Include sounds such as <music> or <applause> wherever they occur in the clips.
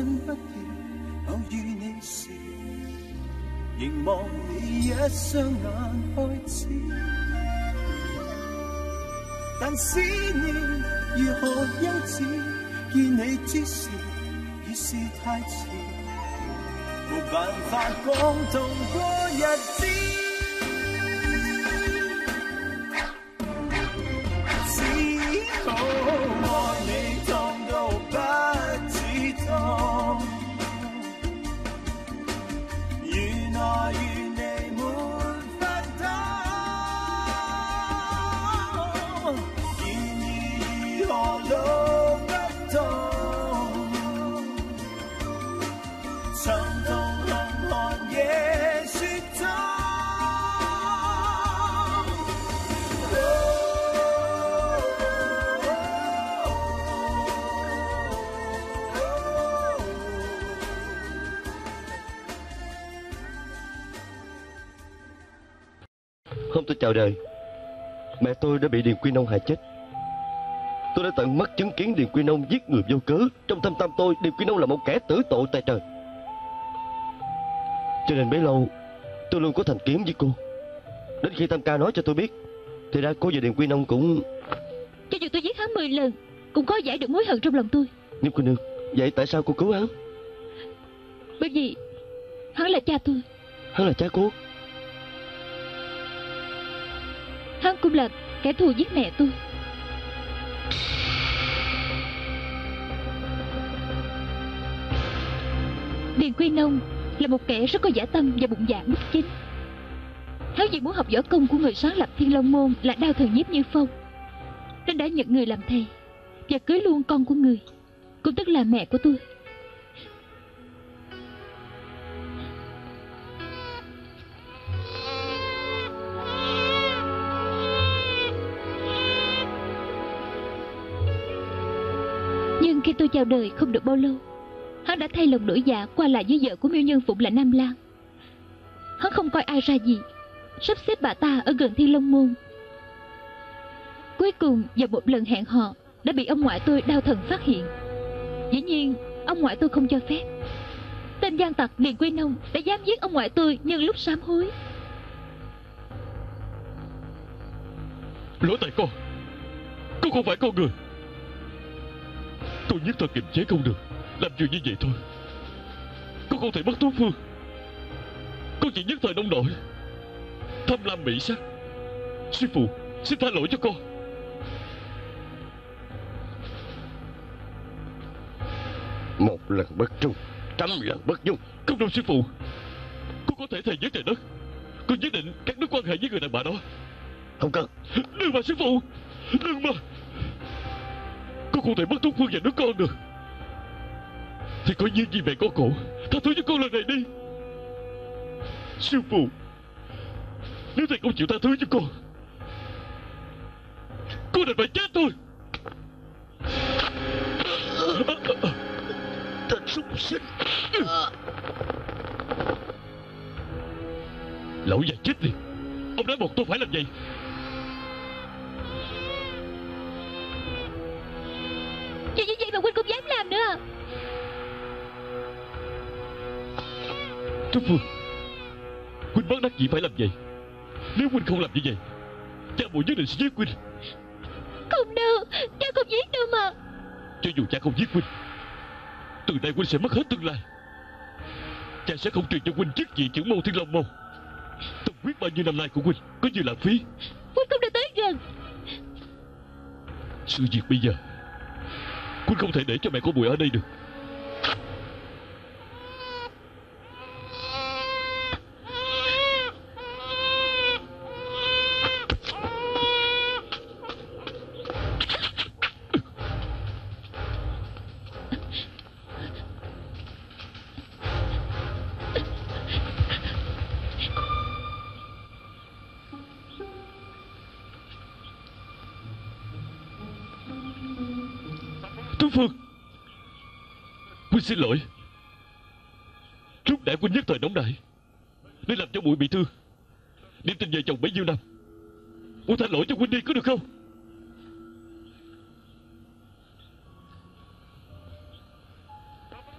信不疑，偶遇你時，凝望你一雙眼開始。但思念如何休止？見你之時已是太遲，無辦法講同過日子。Chào đời. Mẹ tôi đã bị Điền Quy Nông hại chết. Tôi đã tận mắt chứng kiến Điền Quy Nông giết người vô cớ. Trong thâm tâm tôi Điền Quy Nông là một kẻ tử tội tại trời. Cho nên bấy lâu Tôi luôn có thành kiến với cô. Đến khi Tam Ca nói cho tôi biết Thì ra cô và Điền Quy Nông cũng Cho dù tôi giết hắn 10 lần Cũng có giải được mối hận trong lòng tôi. Niệm cô nương Vậy tại sao cô cứu hắn? Bởi vì hắn là cha tôi. Hắn là cha cô cũng là kẻ thù giết mẹ tôi. Điền Quy Nông là một kẻ rất có giả tâm và bụng dạ bất chính. Hắn vì muốn học võ công của người sáng lập Thiên Long Môn là đao thần nhiếp như phong. Nên đã nhận người làm thầy Và cưới luôn con của người, Cũng tức là mẹ của tôi. Nhưng khi tôi chào đời không được bao lâu, Hắn đã thay lòng đổi dạ qua lại với vợ của miêu nhân phụng là Nam Lan Hắn không coi ai ra gì, Sắp xếp bà ta ở gần Thiên Long Môn. Cuối cùng, vào một lần hẹn hò, Đã bị ông ngoại tôi đau thần phát hiện. Dĩ nhiên, ông ngoại tôi không cho phép. Tên gian tặc Điền Quy Nông Đã dám giết ông ngoại tôi nhân lúc sám hối. Lỗi tại con Con không phải con người. Tôi nhất thời kiềm chế không được. Làm chuyện như vậy thôi. Con không thể mất Tú Phương. Con chỉ nhất thời nông nổi. Tham lam mỹ sắc. Sư phụ Xin tha lỗi cho con. Một lần bất trung Trăm lần bất dung. Không đâu sư phụ. Con có thể thề với trời đất. Con nhất định cắt đứt quan hệ với người đàn bà đó. Không cần. Đừng mà sư phụ. Đừng mà con không thể mất Tú Phương và đứa con được. Thì coi như gì mẹ có cổ, Tha thứ cho con lần này đi. Sư phụ, Nếu thầy không chịu tha thứ cho con Con định phải chết thôi. Tên súc sinh Lão già chết đi. Ông nói một tôi phải làm vậy. Nữa Trúc Phương Huynh bắt đắc dĩ phải làm vậy. Nếu Huynh không làm như vậy Cha muội nhất định sẽ giết Huynh Không đâu Cha không giết đâu mà. Cho dù cha không giết Huynh Từ nay Huynh sẽ mất hết tương lai. Cha sẽ không truyền cho Huynh chức vị trưởng môn thiên long môn. Tâm quyết bao nhiêu năm nay của Huynh Có như lãng phí? Huynh không được tới gần. Sự việc bây giờ Quân không thể để cho mẹ của Bùi ở đây được.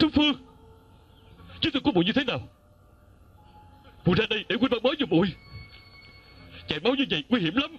Phương. Chứ tôi của muội như thế nào? Muội ra đây để quên băng bó cho muội Chảy máu như vậy nguy hiểm lắm.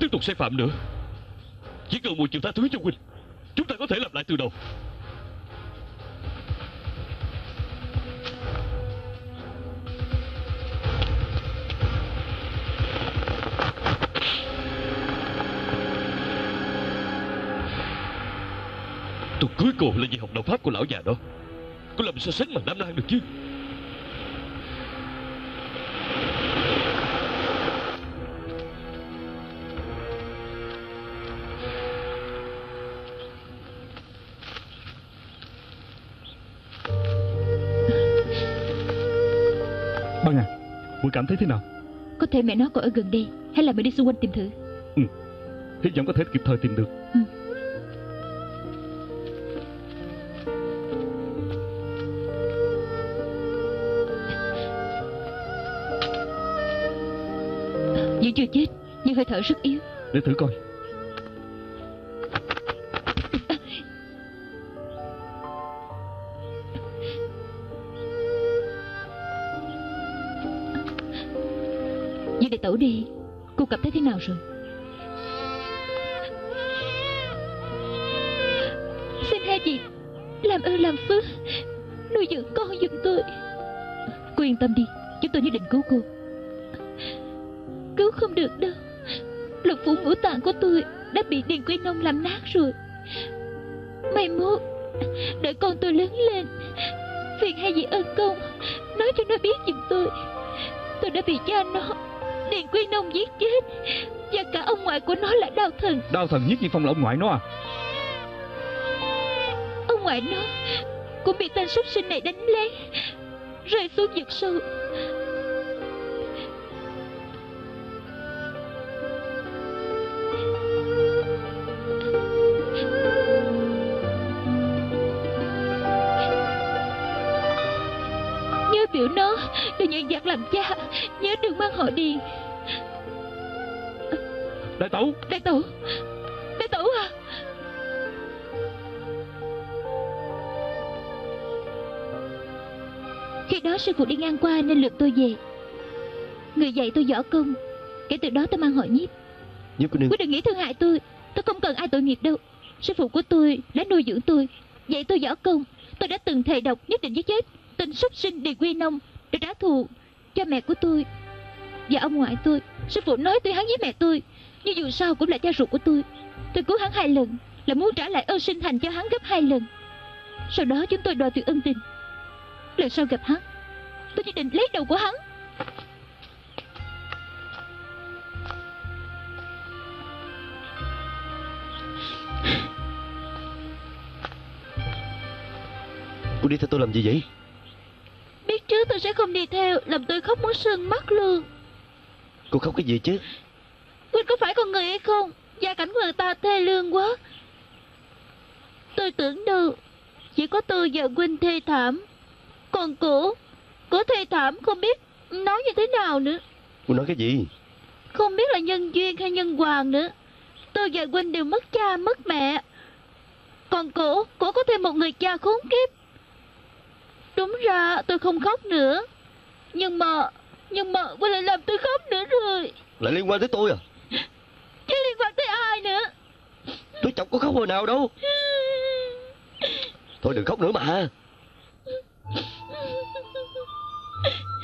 Tiếp tục sai phạm nữa. Chỉ cần một chịu tha thứ cho Quynh Chúng ta có thể làm lại từ đầu. Tôi cưới cô là vì học đạo pháp của lão già đó. Cô làm sao sánh bằng Nam Lan được chứ? Thấy thế nào? Có thể mẹ nó còn ở gần đây Hay là mẹ đi xung quanh tìm thử? Hy vọng có thể kịp thời tìm được. Vẫn chưa chết Nhưng hơi thở rất yếu. Để thử coi đệ để tẩu đi. Cô cảm thấy thế nào rồi? Xin hai chị Làm ơn làm phước, Nuôi dưỡng con giùm tôi. Cô yên tâm đi, Chúng tôi nhất định cứu cô. Cứu không được đâu. Lục phủ ngũ tạng của tôi Đã bị Điền Quy Nông làm nát rồi. Mai mốt, Đợi con tôi lớn lên, Phiền hai vị ơn công Nói cho nó biết giùm tôi. Tôi đã bị cha nó Điền Quy Nông giết chết. Và cả ông ngoại của nó là đau thần. Đau thần giết Diệt Phong là ông ngoại nó à? Ông ngoại nó Cũng bị tên súc sinh này đánh lấy Rơi xuống vực sâu biểu nó Đừng nhận giặc làm cha Nhớ đừng mang họ điền Đại tẩu. Đại tẩu Đại tẩu à. Khi đó sư phụ đi ngang qua nên lượt tôi về. Người dạy tôi võ công Kể từ đó tôi mang họ nhiếp. Nhiếp cô nương Quý đừng nghĩ thương hại tôi Tôi không cần ai tội nghiệp đâu. Sư phụ của tôi đã nuôi dưỡng tôi Dạy tôi võ công. Tôi đã từng thề độc nhất định giết chết Tên súc sinh Điền Quy Nông, Để trả thù cho mẹ của tôi. Và ông ngoại tôi, Sư phụ nói tôi hắn với mẹ tôi, Nhưng dù sao cũng là cha ruột của tôi. Tôi cứu hắn hai lần, Là muốn trả lại ơn sinh thành cho hắn gấp hai lần. Sau đó chúng tôi đòi từ ân tình. Lần sau gặp hắn, Tôi chỉ định lấy đầu của hắn. Cô đi theo tôi làm gì vậy? Biết trước tôi sẽ không đi theo Làm tôi khóc muốn sưng mắt luôn. Cô khóc cái gì chứ? Quỳnh có phải con người hay không? Gia cảnh của người ta thê lương quá. Tôi tưởng đâu Chỉ có tôi và Quỳnh thê thảm. Còn cổ Cổ thê thảm không biết Nói như thế nào nữa. Cô nói cái gì? Không biết là nhân duyên hay nhân hoàng nữa. Tôi và Quỳnh đều mất cha mất mẹ. Còn cổ Cổ có thêm một người cha khốn kiếp Đúng ra tôi không khóc nữa. Nhưng mà Nhưng mà Quỳnh lại làm tôi khóc nữa rồi. Lại liên quan tới tôi à? Chứ liên quan tới ai nữa? Tôi chọc có khóc hồi nào đâu. Thôi đừng khóc nữa mà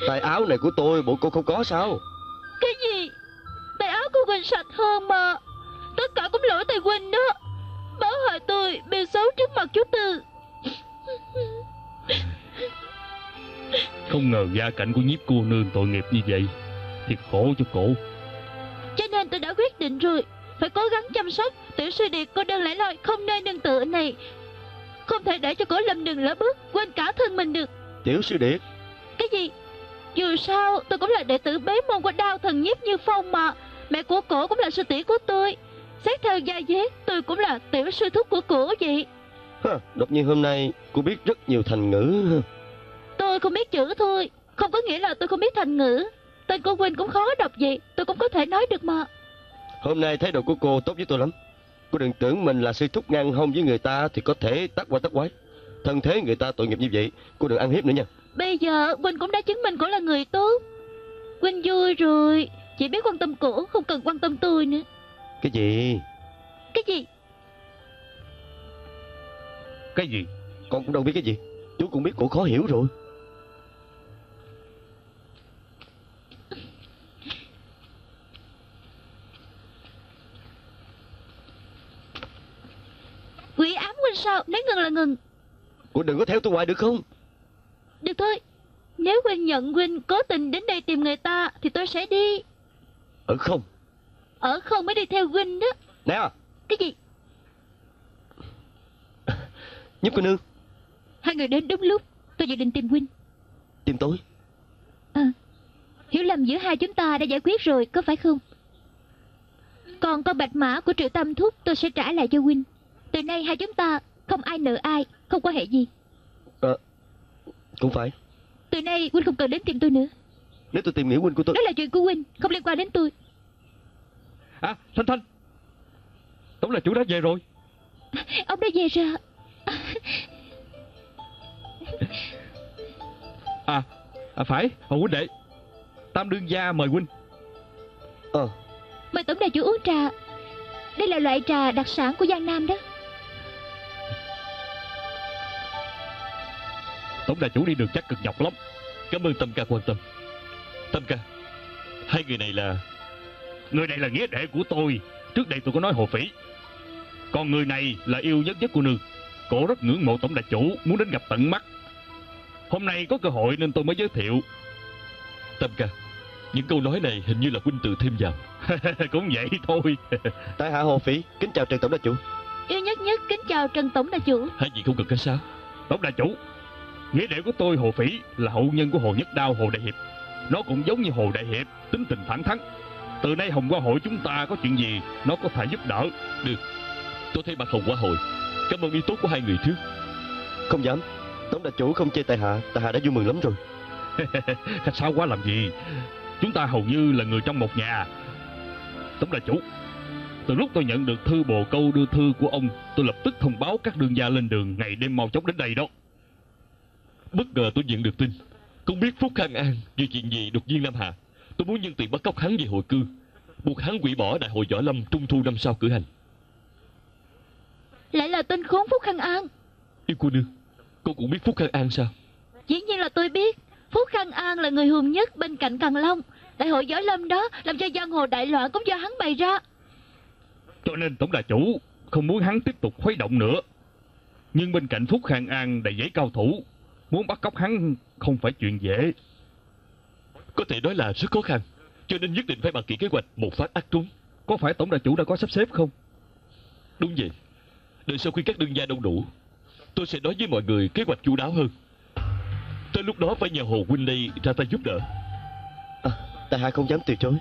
Tay áo này của tôi bộ cô không có sao. Cái gì? Tay áo của Quỳnh sạch hơn mà. Tất cả cũng lỗi tại Quỳnh đó. Báo hại tôi bêu xấu trước mặt chú Tư Không ngờ gia cảnh của nhiếp cô nương tội nghiệp như vậy. Thiệt khổ cho cổ. Cho nên tôi đã quyết định rồi. Phải cố gắng chăm sóc. Tiểu sư điệt cô đơn lẻ loi không nơi nương tựa này. Không thể để cho cổ lâm đường lỡ bước Quên cả thân mình được. Tiểu sư điệt Cái gì? Dù sao tôi cũng là đệ tử bế môn của đao thần nhiếp như phong mà. Mẹ của cổ cũng là sư tỷ của tôi. Xét theo gia dế Tôi cũng là tiểu sư thúc của cổ vậy. Ha, Đột nhiên hôm nay cô biết rất nhiều thành ngữ. ha. Tôi không biết chữ thôi. Không có nghĩa là tôi không biết thành ngữ. Tên cô Quỳnh cũng khó đọc vậy Tôi cũng có thể nói được mà. Hôm nay thái độ của cô tốt với tôi lắm. Cô đừng tưởng mình là sư thúc ngang hông với người ta Thì có thể tắt qua tắt quái. Thân thế người ta tội nghiệp như vậy Cô đừng ăn hiếp nữa nha. Bây giờ Quỳnh cũng đã chứng minh cổ là người tốt. Quỳnh vui rồi. Chỉ biết quan tâm cổ Không cần quan tâm tôi nữa. Cái gì? Cái gì? Cái gì? Con cũng đâu biết cái gì. Chú cũng biết cổ khó hiểu rồi Quỷ ám Quỳnh sao Nói ngừng là ngừng Cô đừng có theo tôi hoài được không? Được thôi. Nếu Quỳnh nhận Quỳnh cố tình đến đây tìm người ta Thì tôi sẽ đi. Ở không? Ở không mới đi theo Quỳnh đó. Nè. Cái gì? <laughs> Nhấp cô nương Hai người đến đúng lúc. Tôi dự định tìm Quỳnh Tìm tôi? À Hiểu lầm giữa hai chúng ta đã giải quyết rồi Có phải không? Còn con bạch mã của triệu tâm thúc Tôi sẽ trả lại cho Quỳnh Từ nay hai chúng ta Không ai nợ ai Không quan hệ gì. Cũng phải. Từ nay Quỳnh không cần đến tìm tôi nữa. Nếu tôi tìm nghĩa huynh của tôi Đó là chuyện của Quỳnh Không liên quan đến tôi. À Thanh Thanh. Tổng là chủ đã về rồi. <laughs> Ông đã về ra À, à phải Hồ huynh đệ. Tam đương gia mời huynh Ờ. Mời tổng đại chủ uống trà. Đây là loại trà đặc sản của Giang Nam đó Tổng đại chủ đi đường chắc cực nhọc lắm. Cảm ơn Tâm ca quan tâm. Tâm ca Hai người này là Người này là nghĩa đệ của tôi. Trước đây tôi có nói hồ phỉ. Còn người này là yêu nhất nhất của nương. Cổ rất ngưỡng mộ tổng đại chủ Muốn đến gặp tận mắt. Hôm nay có cơ hội nên tôi mới giới thiệu. Tâm ca Những câu nói này hình như là huynh tự thêm vào. <laughs> Cũng vậy thôi. <laughs> Tại hạ Hồ Phỉ Kính chào Trần Tổng Đà Chủ Yêu nhất nhất kính chào Trần Tổng đại chủ Hai vị không cần cái sao Tổng đại chủ Nghĩa đệ của tôi Hồ Phỉ là hậu nhân của Hồ Nhất Đao Hồ Đại Hiệp. Nó cũng giống như Hồ Đại Hiệp Tính tình thẳng thắn. Từ nay Hồng Hoa Hội chúng ta có chuyện gì Nó có thể giúp đỡ Tôi thấy mặt hồng qua hội Cảm ơn ý tốt của hai người trước. Không dám. Tổng Đà Chủ không chê tại hạ Tại hạ đã vui mừng lắm rồi. <laughs> Khách sáo quá làm gì? Chúng ta hầu như là người trong một nhà. Tổng đại chủ Từ lúc tôi nhận được thư bồ câu đưa thư của ông Tôi lập tức thông báo các đương gia lên đường Ngày đêm mau chóng đến đây đó Bất ngờ tôi nhận được tin. Không biết Phúc Khang An vì chuyện gì đột nhiên Nam Hạ Tôi muốn nhân tiền bắt cóc hắn về hội cư. Buộc hắn hủy bỏ đại hội võ lâm trung thu năm sau cử hành. Lại là tên khốn Phúc Khang An. Yêu cô nương Cô cũng biết Phúc Khang An sao? Dĩ nhiên là tôi biết. Phúc Khang An là người hùng nhất bên cạnh Càng Long. Đại hội võ lâm đó Làm cho giang hồ đại loạn cũng do hắn bày ra. Cho nên tổng đại chủ Không muốn hắn tiếp tục khuấy động nữa. Nhưng bên cạnh Phúc Khang An đầy giấy cao thủ Muốn bắt cóc hắn không phải chuyện dễ. Có thể nói là rất khó khăn Cho nên nhất định phải bàn kỹ kế hoạch một phát ác trúng Có phải tổng đại chủ đã có sắp xếp không? Đúng vậy. Đợi sau khi các đương gia đông đủ Tôi sẽ nói với mọi người kế hoạch chu đáo hơn. Tới lúc đó phải nhờ Hồ Huynh đây ra tay giúp đỡ. À, Tại hạ không dám từ chối.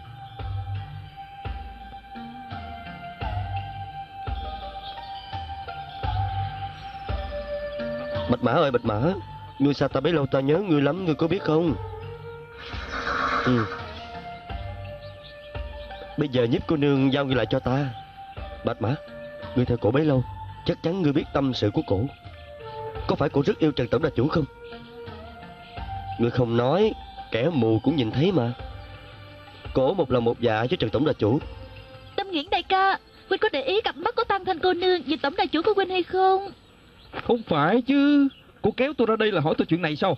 Bạch Mã ơi Bạch Mã Ngươi sao ta bấy lâu ta nhớ ngươi lắm Ngươi có biết không? Ừ. Bây giờ nhiếp cô nương giao ngươi lại cho ta. Bạch Mã Ngươi theo cổ bấy lâu Chắc chắn ngươi biết tâm sự của cổ. Có phải cổ rất yêu Trần Tổng Đà Chủ không? Ngươi không nói Kẻ mù cũng nhìn thấy mà. Cổ một lòng một dạ với Trần Tổng Đà Chủ. Tâm Nghiễn đại ca Huynh có để ý cặp mắt của Tam Thanh cô nương Nhìn tổng đại chủ của Huynh hay không? Không phải chứ Cô kéo tôi ra đây là hỏi tôi chuyện này sao?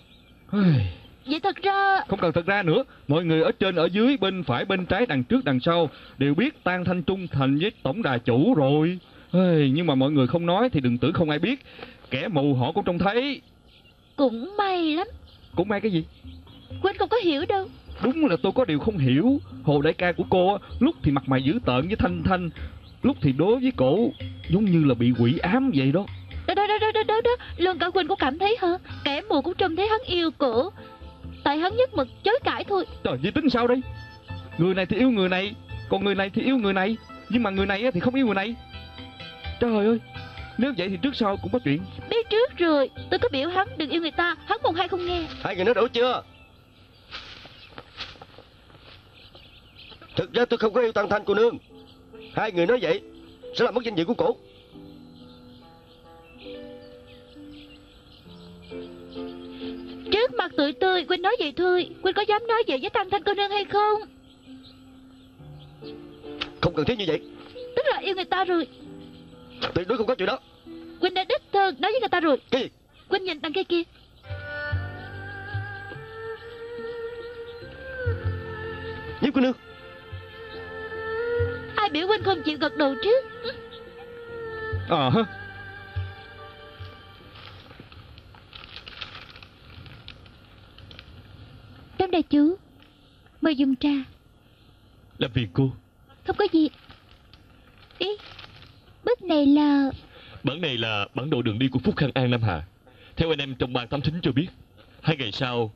Vậy thật ra Không cần thật ra nữa. Mọi người ở trên ở dưới Bên phải bên trái đằng trước đằng sau Đều biết Tan Thanh trung thành với tổng đà chủ rồi. Nhưng mà mọi người không nói Thì đừng tưởng không ai biết. Kẻ mù họ cũng trông thấy. Cũng may lắm. Cũng may cái gì? Huynh không có hiểu đâu. Đúng là tôi có điều không hiểu. Hồ đại ca của cô á, Lúc thì mặt mày dữ tợn với Thanh Thanh Lúc thì đối với cổ Giống như là bị quỷ ám vậy đó Đó đó đó đó đó đó, đó. Luôn cả Huynh cũng cảm thấy hả? Kẻ mù cũng trông thấy hắn yêu cổ. Tại hắn nhất mực chối cãi thôi. Trời vậy tính sao đây? Người này thì yêu người này Còn người này thì yêu người này. Nhưng mà người này á thì không yêu người này. Trời ơi Nếu vậy thì trước sau cũng có chuyện. Biết trước rồi Tôi có biểu hắn đừng yêu người ta Hắn một hay không nghe. Hai người nói đủ chưa? Thực ra tôi không có yêu Tăng Thanh cô nương. Hai người nói vậy Sẽ làm mất danh dự của cổ Trước mặt tụi tôi Huynh nói vậy thôi. Huynh có dám nói vậy với Tăng Thanh cô nương hay không? Không cần thiết như vậy. Tức là yêu người ta rồi. Tuyệt đối không có chuyện đó. Huynh đã đích thân nói với người ta rồi. Cái gì? Huynh nhìn đằng kia kia. Nhiếp cô nương. Ai biểu Huynh không chịu gật đầu trước? Ờ hả Tống đại chú Mời dùng trà. Làm phiền cô. Không có gì. Ý Bức này là Bản này là bản đồ đường đi của Phúc Khang An Nam Hà. Theo anh em trong ban tám thính cho biết Hai ngày sau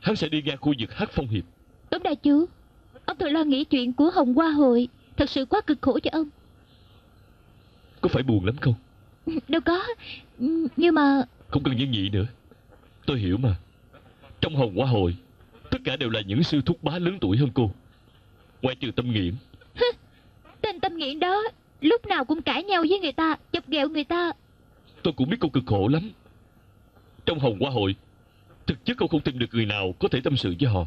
Hắn sẽ đi ra khu vực Hát Phong Hiệp. Tống đại chú Ông thật lo nghĩ chuyện của Hồng Hoa Hội. Thật sự quá cực khổ cho ông. Có phải buồn lắm không? <laughs> Đâu có. Nhưng mà Không cần nhân nhị nữa. Tôi hiểu mà. Trong hồng hoa hội Tất cả đều là những sư thúc bá lớn tuổi hơn cô. Ngoài trừ tâm nghiện. Tên tâm nghiện đó Lúc nào cũng cãi nhau với người ta Chọc ghẹo người ta. Tôi cũng biết cô cực khổ lắm. Trong hồng hoa hội Thực chất cô không tìm được người nào Có thể tâm sự với họ.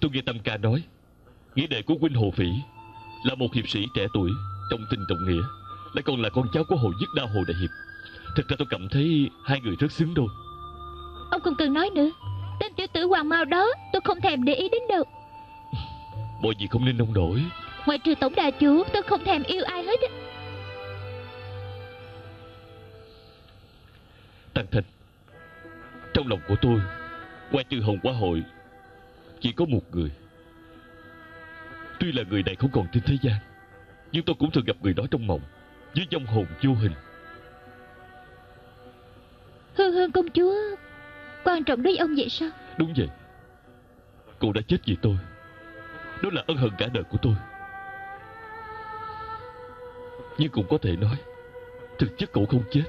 Tôi nghe Tâm ca nói Nghĩa đệ của huynh Hồ Phỉ Là một hiệp sĩ trẻ tuổi Trong tình trọng nghĩa Lại còn là con cháu của Hồ Dứt Đao Hồ Đại Hiệp. Thực ra tôi cảm thấy hai người rất xứng đôi. Ông không cần nói nữa Tên tiểu tử hoàng mao đó Tôi không thèm để ý đến đâu Mọi gì không nên nông nổi. Ngoài trừ tổng đà chủ Tôi không thèm yêu ai hết. Tăng Thanh Trong lòng của tôi Ngoài trừ Hồng Hoa Hội Chỉ có một người. Tuy là người này không còn trên thế gian Nhưng tôi cũng thường gặp người đó trong mộng Với dòng hồn vô hình. Hương hương công chúa Quan trọng đối với ông vậy sao? Đúng vậy. Cô đã chết vì tôi. Đó là ân hận cả đời của tôi. Nhưng cũng có thể nói Thực chất cậu không chết.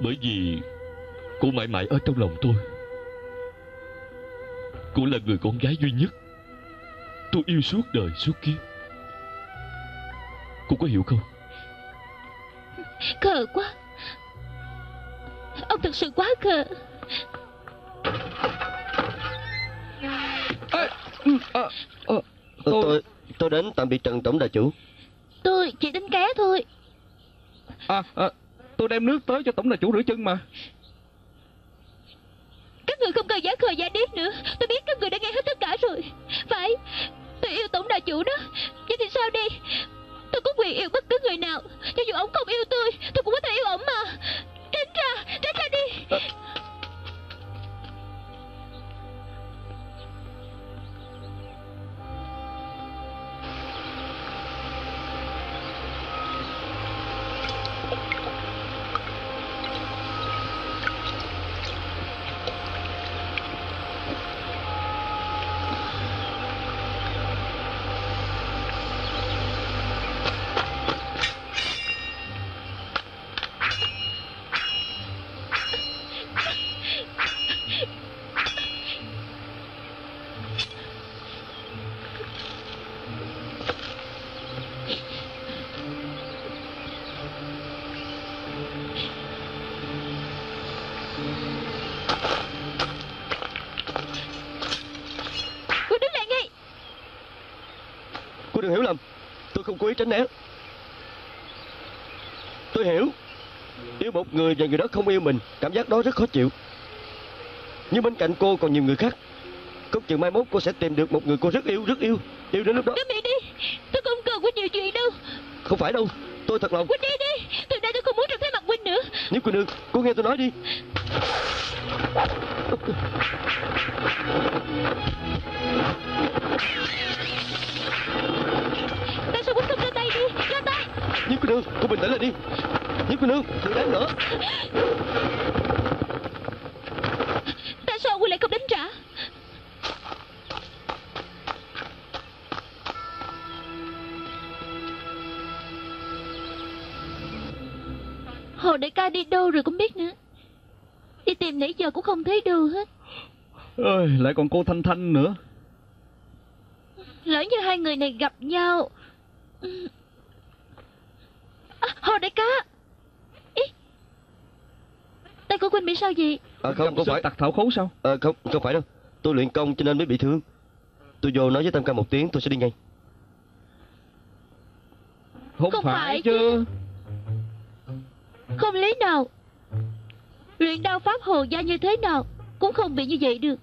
Bởi vì Cô mãi mãi ở trong lòng tôi. Cô là người con gái duy nhất. Tôi yêu suốt đời suốt kiếp. Cô có hiểu không? Khờ quá. Ông thật sự quá khờ tôi... tôi tôi tôi đến tạm biệt Trần Tổng Đại Chủ. Tôi chỉ đánh cá thôi. À, à, Tôi đem nước tới cho tổng đại chủ rửa chân mà. Các người không cần giả khờ giả điếc nữa. Tôi biết các người đã nghe hết tất cả rồi. Phải Tôi yêu tổng đại chủ đó. Vậy thì sao đi? Tôi có quyền yêu bất cứ người nào. Cho dù ông không yêu tôi Tôi cũng có thể yêu ổng mà. Tránh ra Tránh ra đi. Cô tránh né Tôi hiểu. Yêu một người và người đó không yêu mình Cảm giác đó rất khó chịu. Nhưng bên cạnh cô còn nhiều người khác. Không chừng mai mốt cô sẽ tìm được một người cô rất yêu rất yêu. Yêu đến lúc đó. Cấm miệng đi Tôi không cần Huynh nhiều chuyện đâu. Không phải đâu Tôi thật lòng. Huynh đi đi Từ nay tôi không muốn trông thấy mặt Huynh nữa. Nếu cô nương Cô nghe tôi nói đi cô nương Cô bình tĩnh lại đi. Nhất cô nương Đừng đánh nữa. Tại sao huynh lại không đánh trả? Hồ đại ca đi đâu rồi cũng biết nữa. Đi tìm nãy giờ cũng không thấy đâu hết. Ơi lại còn cô thanh thanh nữa. Lỡ như hai người này gặp nhau Hồ đại ca. Ý. Tay của huynh bị sao gì À không, không phải. tặc thảo khấu sao? À, Không, không phải đâu. Tôi luyện công cho nên mới bị thương. Tôi vô nói với Tam ca một tiếng tôi sẽ đi ngay không, Không phải, phải chứ. Không lý nào. Luyện đao pháp hồ gia như thế nào Cũng không bị như vậy được.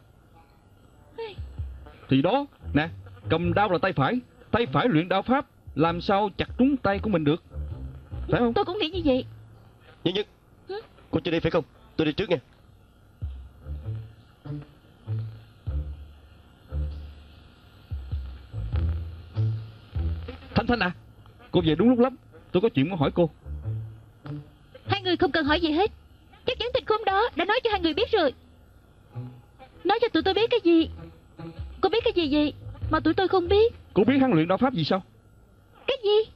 Thì đó nè cầm đao là tay phải. Tay phải luyện đao pháp làm sao chặt trúng tay của mình được phải không? Tôi cũng nghĩ như vậy. Nhất nhất? Cô chưa đi phải không? Tôi đi trước nha. Thanh thanh à cô về đúng lúc lắm. Tôi có chuyện muốn hỏi cô. Hai người không cần hỏi gì hết. Chắc chắn tình khôn đó đã nói cho hai người biết rồi. Nói cho tụi tôi biết cái gì? Cô biết cái gì vậy Mà tụi tôi không biết? Cô biết hắn luyện đao pháp gì sao? Cái gì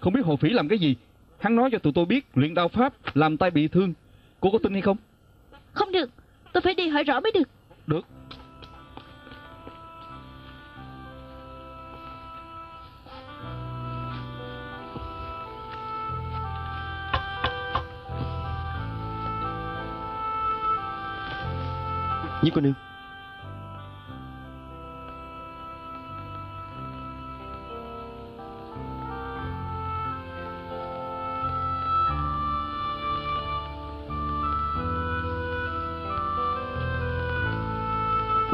không biết hồ phỉ làm cái gì. Hắn nói cho tụi tôi biết luyện đao pháp làm tay bị thương. Cô có tin hay không? Không được. Tôi phải đi hỏi rõ mới được. Được. Nhất cô nương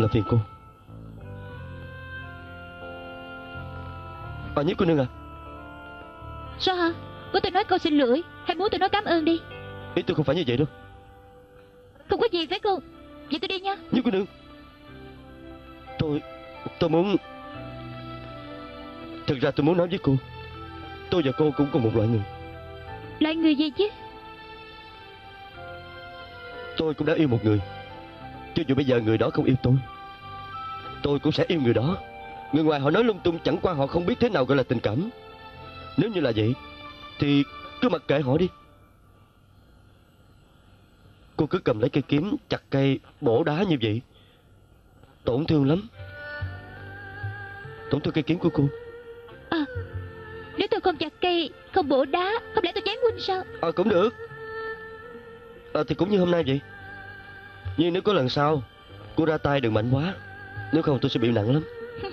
Là phiền cô. À nhất cô nương à? Sao hả? Muốn tôi nói câu xin lỗi Hay muốn tôi nói cảm ơn đi? Ý tôi không phải như vậy đâu. Không có gì phải không Vậy tôi đi nha. Nhất cô nương. Tôi Tôi muốn Thực ra tôi muốn nói với cô Tôi và cô cũng cùng một loại người. Loại người gì chứ? Tôi cũng đã yêu một người Cho dù bây giờ người đó không yêu tôi Tôi cũng sẽ yêu người đó. Người ngoài họ nói lung tung chẳng qua họ không biết thế nào gọi là tình cảm. Nếu như là vậy Thì cứ mặc kệ họ đi. Cô cứ cầm lấy cây kiếm chặt cây bổ đá như vậy. Tổn thương lắm. Tổn thương cây kiếm của cô. Nếu tôi không chặt cây Không bổ đá Không lẽ tôi chém huynh sao? Ờ cũng được. Ờ thì cũng như hôm nay vậy. Nhưng nếu có lần sau Cô ra tay đừng mạnh quá Nếu không tôi sẽ bị nặng lắm. <laughs>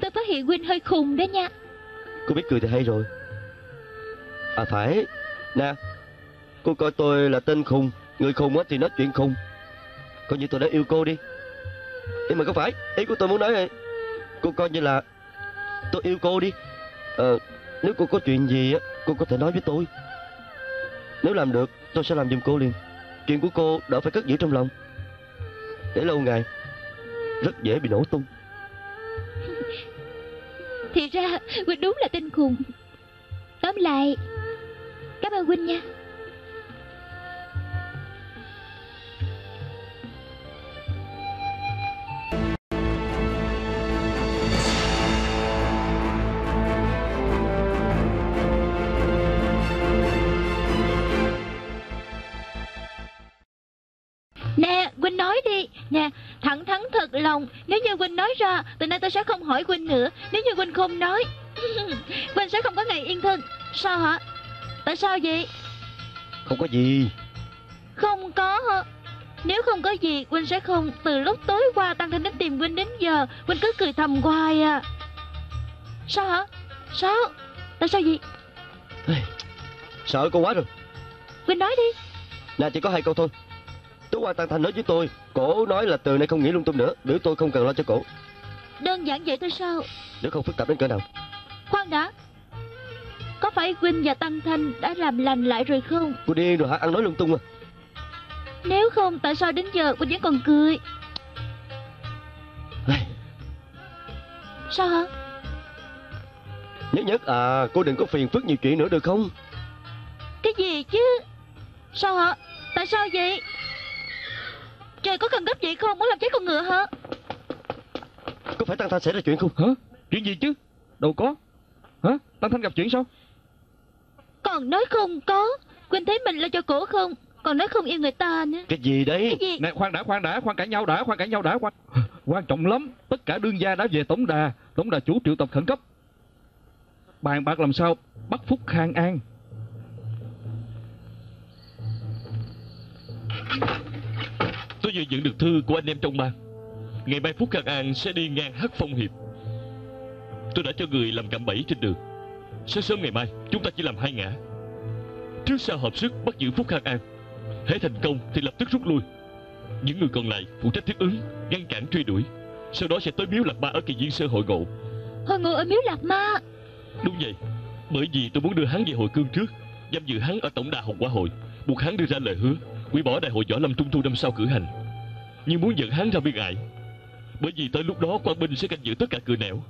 Tôi phát hiện huynh hơi khùng đó nha. Cô biết cười thì hay rồi. À phải. Nè Cô coi tôi là tên khùng Người khùng á thì nói chuyện khùng. Coi như tôi đã yêu cô đi. Nhưng mà không phải Ý của tôi muốn nói là Cô coi như là Tôi yêu cô đi. Ờ Nếu cô có chuyện gì á Cô có thể nói với tôi. Nếu làm được Tôi sẽ làm giùm cô liền. Chuyện của cô đỡ phải cất giữ trong lòng. Để lâu ngày rất dễ bị nổ tung. Thì ra huynh đúng là tên khùng. Tóm lại, Cảm ơn huynh nha. Lòng Nếu như Huynh nói ra Từ nay tôi sẽ không hỏi Huynh nữa Nếu như Huynh không nói <laughs> Huynh sẽ không có ngày yên thân Sao hả? Tại sao vậy? Không có gì Không có hả? Nếu không có gì Huynh sẽ không Từ lúc tối qua Tăng Thanh đến tìm Huynh đến giờ Huynh cứ cười thầm hoài à Sao hả? Sao? Tại sao vậy? Sợ cô quá rồi Huynh nói đi Nè chỉ có hai câu thôi Tú Hoa Tăng Thành nói với tôi Cổ nói là từ nay không nghĩ lung tung nữa Biểu tôi không cần lo cho cổ. Đơn giản vậy thôi sao? Nếu không phức tạp đến cỡ nào. Khoan đã Có phải Huynh và Tăng Thanh đã làm lành lại rồi không? Cô điên rồi hả? Ăn nói lung tung à Nếu không tại sao đến giờ Huynh vẫn còn cười? Sao hả? Nhất nhất à Cô đừng có phiền phức nhiều chuyện nữa được không? Cái gì chứ? Sao hả? Tại sao vậy Trời có cần gấp vậy không Muốn làm cháy con ngựa hả Có phải Tăng Thanh xảy ra chuyện không Hả? Chuyện gì chứ? Đâu có. Hả? Tăng Thanh gặp chuyện sao? Còn nói không có Quên thấy mình là cho cổ không Còn nói không yêu người ta nữa Cái gì đấy Cái gì Nè khoan đã, khoan đã, khoan cãi nhau đã, khoan cãi nhau đã, khoan. Quan trọng lắm. Tất cả đương gia đã về tổng đà. Tổng đà chủ triệu tập khẩn cấp. Bàn bạc làm sao bắt Phúc Khang An. Tôi vừa nhận được thư của anh em trong ban Ngày mai Phúc Khang An sẽ đi ngang Hắc Phong Hiệp. Tôi đã cho người làm cạm bẫy trên đường. Sáng sớm ngày mai chúng ta chỉ làm hai ngã. Trước sau hợp sức bắt giữ Phúc Khang An Hễ thành công thì lập tức rút lui. Những người còn lại phụ trách thiết ứng Ngăn cản truy đuổi. Sau đó sẽ tới miếu Lạc Ma ở kỳ viên sơ hội ngộ. Hồi ngồi ở miếu lạc ma. Đúng vậy Bởi vì tôi muốn đưa hắn về hội cương trước Giam giữ hắn ở tổng đà Hồng Quả Hội Buộc hắn đưa ra lời hứa hủy bỏ đại hội võ lâm trung thu năm sau cử hành. Nhưng muốn dẫn hắn ra biên ải Bởi vì tới lúc đó quan minh sẽ canh giữ tất cả cửa nẻo.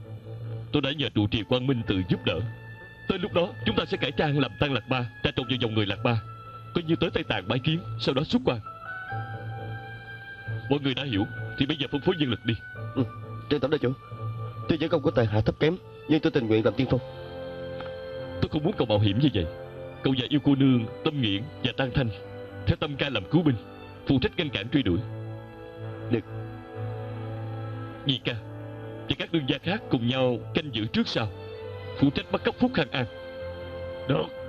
Tôi đã nhờ trụ trì quan minh tự giúp đỡ. Tới lúc đó chúng ta sẽ cải trang làm tăng lạc ba Tra trộn vào dòng người lạc ba Coi như tới Tây Tạng bái kiến Sau đó xuất quan. Mọi người đã hiểu Thì bây giờ phân phối nhân lực đi. Trên tổng đại chủ Tuy võ công của tài hạ thấp kém Nhưng tôi tình nguyện làm tiên phong. Tôi không muốn cậu mạo hiểm như vậy. Cậu và yêu cô nương, tâm nghiện và tăng thanh theo tâm ca làm cứu binh, Phụ trách ngăn cản truy đuổi Được. Nhị ca Và các đương gia khác cùng nhau canh giữ trước sau Phụ trách bắt cóc Phúc Khang An Được.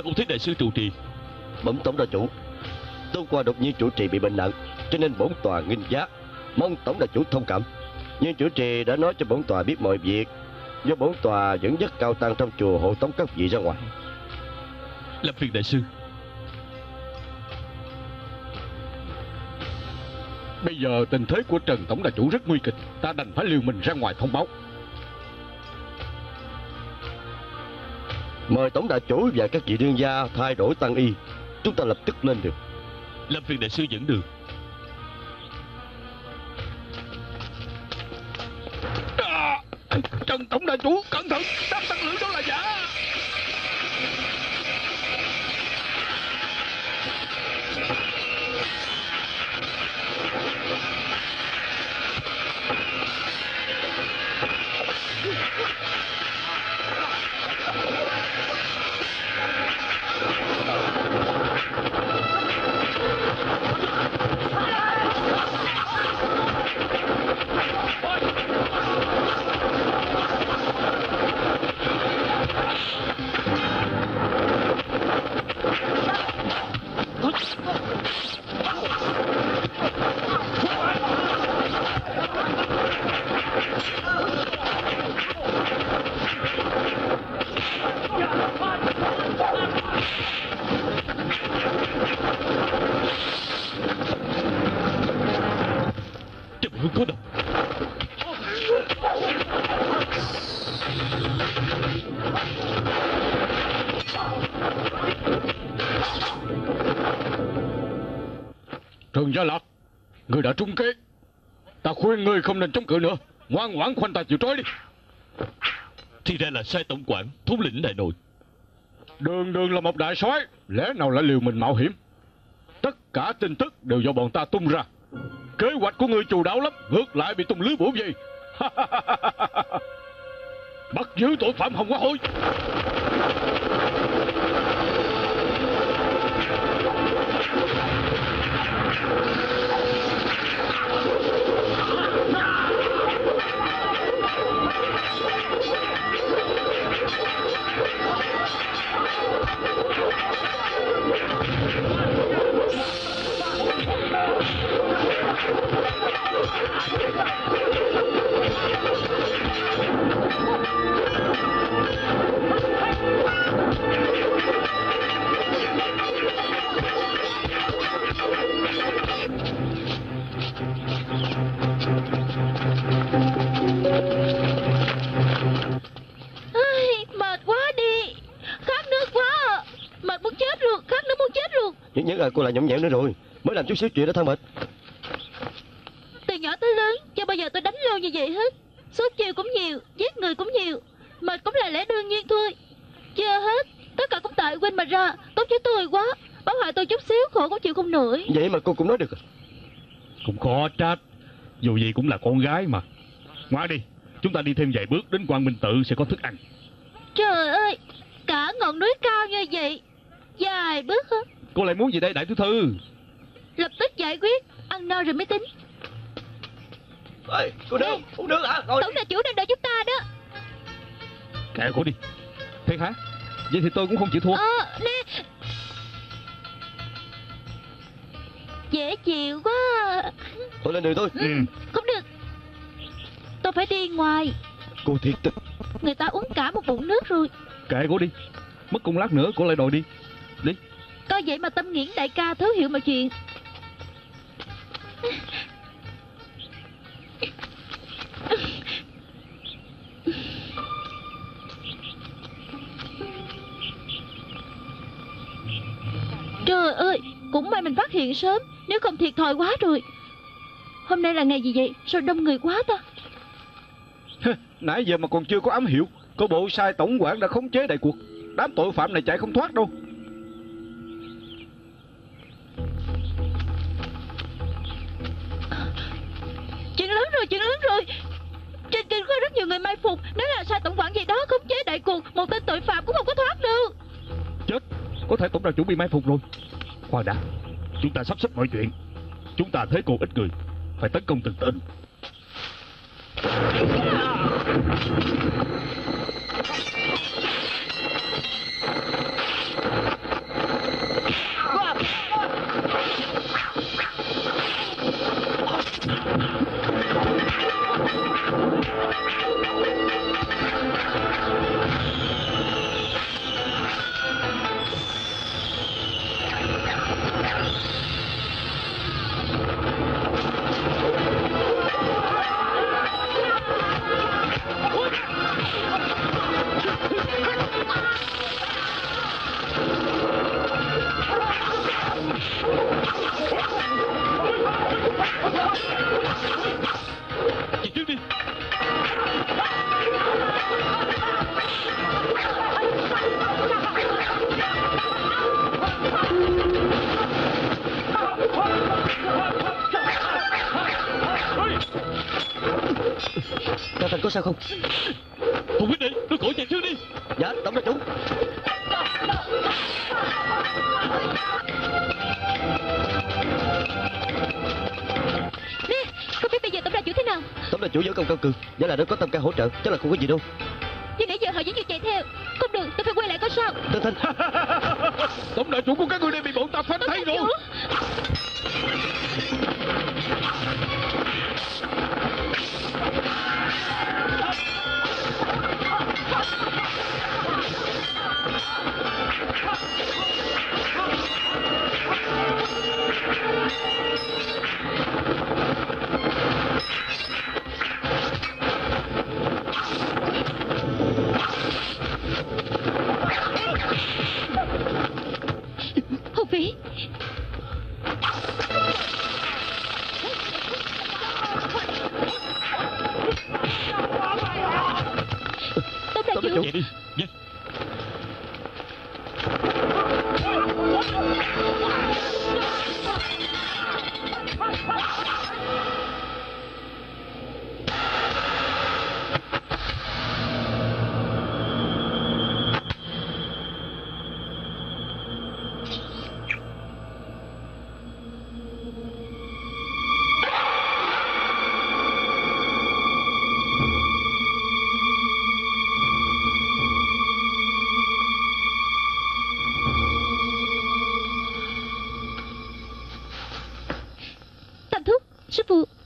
Sao không thấy đại sư trụ trì? Bẩm tổng đại chủ. Tối qua đột nhiên chủ trì bị bệnh nặng Cho nên bổn tòa nghinh giá. Mong tổng đại chủ thông cảm. Nhưng chủ trì đã nói cho bổn tòa biết mọi việc. Do bổn tòa dẫn dắt cao tăng trong chùa hộ tống các vị ra ngoài. Làm phiền đại sư. Bây giờ tình thế của Trần Tổng Đà Chủ rất nguy kịch. Ta đành phải liều mình ra ngoài thông báo Mời tổng đại chủ và các vị đương gia thay đổi tăng y. Chúng ta lập tức lên đường Làm phiền đại sư dẫn đường. À, Trần Tổng Đà Chủ Cẩn thận. Đám tăng lữ đó là giả Người đã trúng kế. Ta khuyên người không nên chống cự nữa. Ngoan ngoãn khoanh tay chịu trói đi. Thì ra là sai tổng quản Thống lĩnh đại nội Đường đường là một đại soái Lẽ nào lại liều mình mạo hiểm? Tất cả tin tức đều do bọn ta tung ra. Kế hoạch của người chủ đáo lắm Ngược lại bị tung lưới bổ gì <laughs> Bắt giữ tội phạm Hồng Hoa Hội cô lại nhõng nhẽo nữa rồi. Mới làm chút xíu chuyện đã than mệt. Từ nhỏ tới lớn Chưa bao giờ tôi đánh lâu như vậy hết. Suốt chiều cũng nhiều Giết người cũng nhiều. Mệt cũng là lẽ đương nhiên thôi. Chưa hết Tất cả cũng tại quên mà ra. Tốt cho tôi quá. Báo hại tôi chút xíu khổ cũng chịu không nổi. Vậy mà cô cũng nói được à? Cũng khó trách. Dù gì cũng là con gái mà. Ngoan đi Chúng ta đi thêm vài bước đến quan minh tự sẽ có thức ăn. Trời ơi Cả ngọn núi cao như vậy. Dài bước hả Cô lại muốn gì đây đại tiểu thư? Lập tức giải quyết. Ăn no rồi mới tính. Ê, cô nương, uống nước hả? Ngồi Tổng là chủ đang đợi chúng ta đó. Kệ cô đi. Thiệt hả? Vậy thì tôi cũng không chịu thua. Ờ nè. Dễ chịu quá. Thôi lên đường thôi. Ừ. Không được. Tôi phải đi ngoài. Cô thiệt tình. Người ta uống cả một bụng nước rồi. Kệ cô đi. Mất cùng lát nữa cô lại đòi đi. Đi có vậy mà tâm nghiễn đại ca thấu hiểu mọi chuyện Trời ơi, Cũng may mình phát hiện sớm, Nếu không thiệt thòi quá rồi. Hôm nay là ngày gì vậy? Sao đông người quá ta? Nãy giờ mà còn chưa có ám hiệu, Có bộ sai tổng quản đã khống chế đại cuộc. Đám tội phạm này chạy không thoát đâu. Là tổng quản gì đó khống chế đại cuộc. Một tên tội phạm cũng không có thoát đâu Chết. Có thể tổng đạo chủ bị mai phục rồi. Khoan đã. Chúng ta sắp xếp mọi chuyện. Chúng ta thế cô ít người. Phải tấn công từng tên sao không? Không biết đi Tôi cổ chạy trước đi. Dạ, tổng đạo chủ. Nè Không biết bây giờ tổng đạo chủ thế nào? Tổng đạo chủ vẫn công cao cường Giả là nó có tâm ca hỗ trợ Chắc là không có gì đâu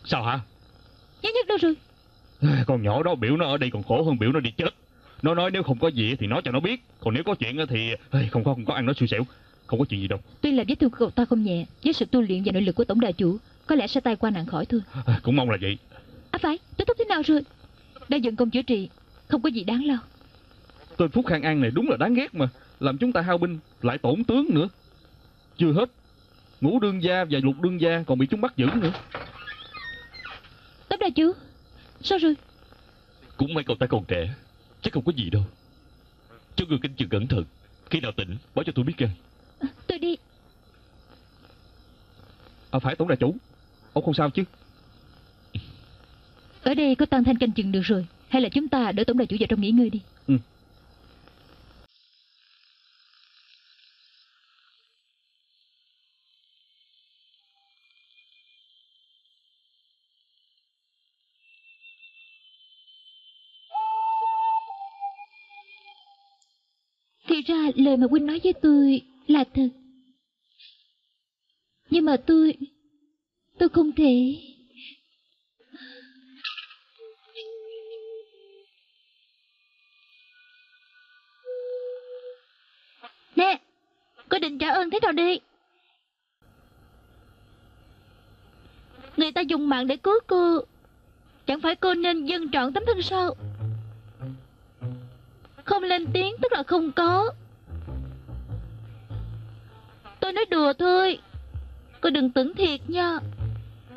Sao hả? Nhớ nhất đâu rồi? Con nhỏ đó biểu nó ở đây còn khổ hơn biểu nó đi chết Nó nói nếu không có gì thì nói cho nó biết. Còn nếu có chuyện thì không có không có ăn nó xui xẻo. Không có chuyện gì đâu. Tuy là vết thương của cậu ta không nhẹ Với sự tu luyện và nội lực của tổng đại chủ Có lẽ sẽ tay qua nạn khỏi thôi. À, Cũng mong là vậy. À phải Tôi thúc thế nào rồi? Đã dựng công chữa trị Không có gì đáng lo. Tên Phúc Khang An này đúng là đáng ghét mà. Làm chúng ta hao binh lại tổn tướng nữa. Chưa hết Ngũ đương gia và lục đương gia còn bị chúng bắt giữ nữa Đại chủ Sao rồi? Cũng may cậu ta còn trẻ Chắc không có gì đâu. Cho người canh chừng cẩn thận Khi nào tỉnh báo cho tôi biết ngay à, Tôi đi. À phải tổng đại chủ. Ông không sao chứ? Ở đây có tăng thanh canh chừng được rồi. Hay là chúng ta đỡ tổng đại chủ vào trong nghỉ ngơi đi ra lời mà Huynh nói với tôi là thật. Nhưng mà tôi Tôi không thể. Nè có định trả ơn thế nào đi Người ta dùng mạng để cứu cô. Chẳng phải cô nên dâng trọn tấm thân sao? Không lên tiếng tức là không có. Tôi nói đùa thôi. Cô đừng tưởng thiệt nha.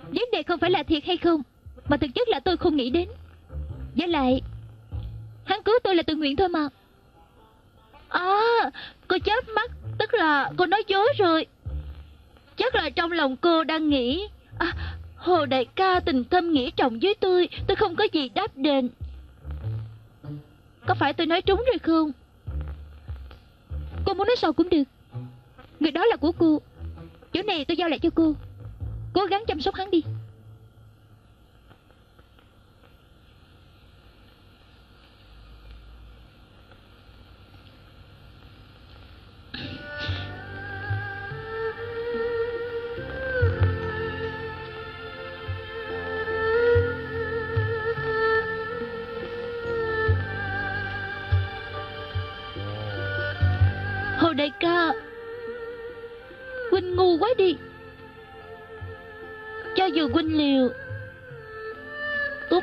Vấn đề không phải là thiệt hay không Mà thực chất là tôi không nghĩ đến. Với lại Hắn cứu tôi là tự nguyện thôi mà. À Cô chớp mắt Tức là cô nói dối rồi. Chắc là trong lòng cô đang nghĩ à, Hồ đại ca tình thâm nghĩa trọng với tôi Tôi không có gì đáp đền. Có phải tôi nói trúng rồi không? Cô muốn nói sao cũng được. Người đó là của cô. Chỗ này tôi giao lại cho cô. Cố gắng chăm sóc hắn đi.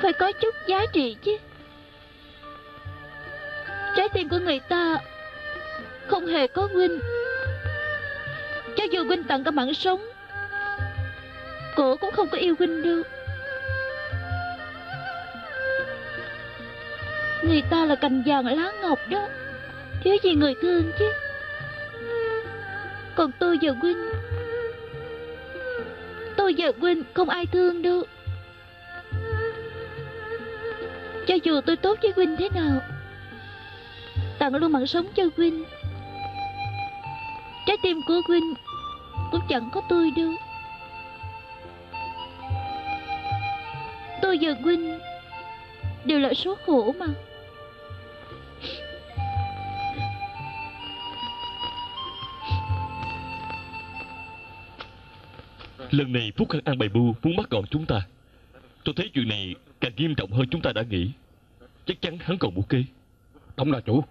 Phải có chút giá trị chứ. Trái tim của người ta Không hề có Huynh Cho dù Huynh tặng cả mạng sống, Cổ cũng không có yêu Huynh đâu. Người ta là cành vàng lá ngọc đó. Thiếu gì người thương chứ? Còn tôi và Huynh Tôi và Huynh không ai thương đâu. Cho dù tôi tốt với Huynh thế nào Tặng luôn mạng sống cho Huynh Trái tim của Huynh Cũng chẳng có tôi đâu. Tôi và Huynh Đều là số khổ mà. Lần này Phúc Khăn An bày Bu muốn bắt gọn chúng ta. Tôi thấy chuyện này càng nghiêm trọng hơn chúng ta đã nghĩ. Chắc chắn hắn còn mưu kế. Tổng đại chủ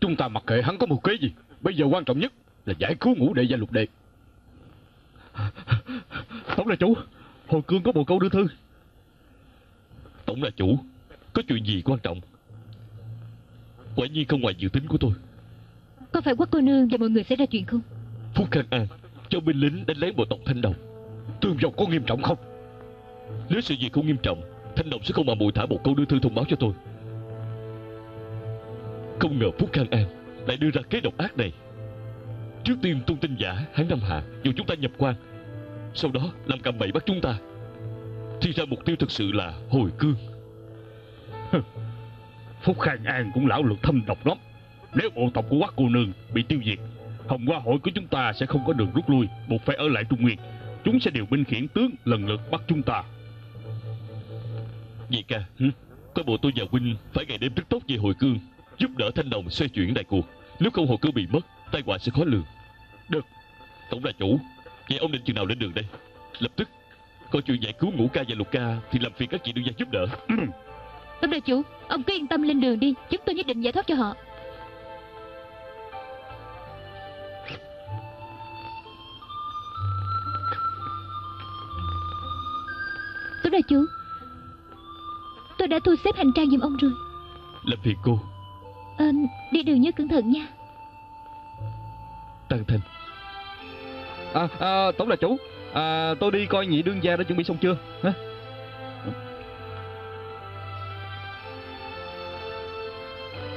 Chúng ta mặc kệ hắn có mưu kế gì. Bây giờ quan trọng nhất là giải cứu ngũ đệ và lục đệ. Tổng đại chủ Hồi cương có một câu đưa thư. Tổng là chủ Có chuyện gì quan trọng? Quả nhiên không ngoài dự tính của tôi. Có phải quốc cô nương và mọi người xảy ra chuyện không? Phúc Khang An cho binh lính đánh lấy bộ tộc Thanh Đồng. Thương vong có nghiêm trọng không nếu sự việc không nghiêm trọng, Thanh Đồng sẽ không mà mùi thả một câu đưa thư thông báo cho tôi. Không ngờ Phúc Khang An Lại đưa ra kế độc ác này. Trước tiên tung tin giả hắn Nam Hạ Dù chúng ta nhập quan, Sau đó làm cầm bậy bắt chúng ta Thì ra mục tiêu thực sự là hồi cương. Phúc Khang An cũng lão lược thâm độc lắm. Nếu bộ tộc của quắc cô nương bị tiêu diệt, Hồng Hoa hội của chúng ta sẽ không có đường rút lui, Buộc phải ở lại Trung Nguyên. Chúng sẽ điều binh khiển tướng lần lượt bắt chúng ta. Nhị ca có bộ tôi và huynh phải ngày đêm rất tốt về hồi cương, Giúp đỡ thanh đồng xoay chuyển đại cuộc. Nếu không hồi cương bị mất, Tai họa sẽ khó lường. Được, Tổng là chủ. Vậy ông định chừng nào lên đường đây? Lập tức. Có chuyện giải cứu ngũ ca và lục ca Thì làm phiền các chị đương gia giúp đỡ. Tổng đại chủ, Ông cứ yên tâm lên đường đi. Chúng tôi nhất định giải thoát cho họ. Tổng đại chủ Tôi đã thu xếp hành trang giùm ông rồi. Làm phiền cô. À, Đi đường nhớ cẩn thận nha. Tăng Thanh à, à, Tổng là chủ. À, Tôi đi coi nhị đương gia đã chuẩn bị xong chưa? Hả?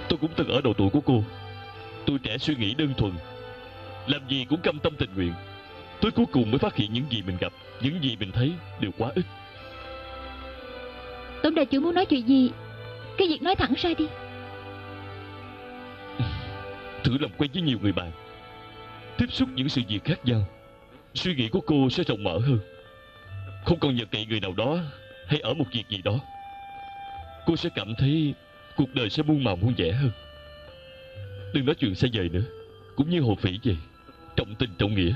Tôi cũng từng ở độ tuổi của cô. Tôi trẻ suy nghĩ đơn thuần. Làm gì cũng cam tâm tình nguyện. Tới cuối cùng mới phát hiện những gì mình gặp Những gì mình thấy đều quá ít Tổng đại chủ muốn nói chuyện gì? Cái việc nói thẳng ra đi. Thử làm quen với nhiều người bạn Tiếp xúc những sự việc khác nhau. Suy nghĩ của cô sẽ rộng mở hơn. Không còn nhờ cậy người nào đó Hay ở một việc gì đó Cô sẽ cảm thấy Cuộc đời sẽ muôn màu muôn vẻ hơn. Đừng nói chuyện xa vời nữa Cũng như hồ phỉ vậy. Trọng tình trọng nghĩa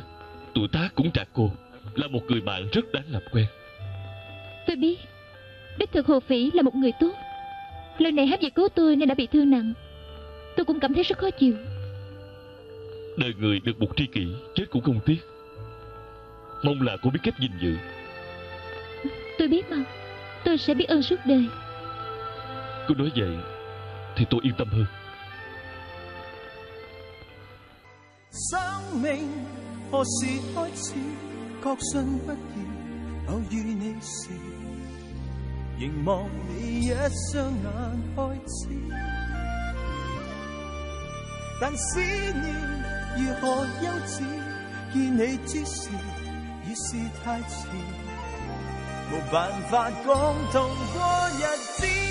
Tuổi tác cũng trả cô Là một người bạn rất đáng làm quen. Tôi biết Đích thực Hồ Phỉ là một người tốt. Lần này hát về cứu tôi nên đã bị thương nặng. Tôi cũng cảm thấy rất khó chịu. Đời người được một tri kỷ Chết cũng không tiếc. Mong là cô biết cách gìn giữ. Tôi biết mà. Tôi sẽ biết ơn suốt đời. Cô nói vậy Thì tôi yên tâm hơn. Sáng minh Hồ sĩ hỏi chị Cọc xuân bất kỳ Bao duy nế sinh 凝望你一双眼开始。但思念如何休止？见你之时已是太遲，沒辦法讲痛过日子。